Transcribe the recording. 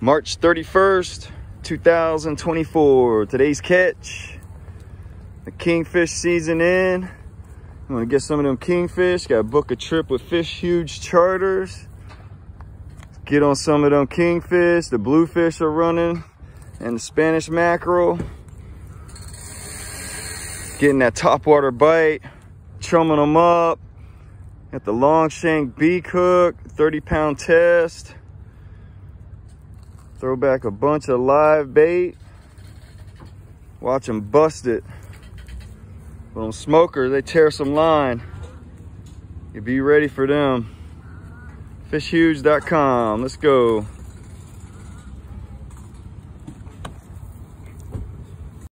March 31st, 2024. Today's catch. The kingfish season in. I'm gonna get some of them kingfish. Gotta book a trip with Fish Huge Charters. Get on some of them kingfish. The bluefish are running and the Spanish mackerel. Getting that topwater bite, chumming them up. Got the long shank beak hook, 30 pound test. Throw back a bunch of live bait. Watch them bust it. But on smoker, they tear some line. You be ready for them. Fishhuge.com, let's go.